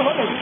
Come on, baby.